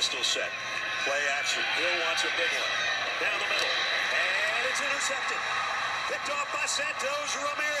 pistol set. Play action. Hill wants a big one. Down the middle. And it's intercepted. Picked off by Santos Ramirez.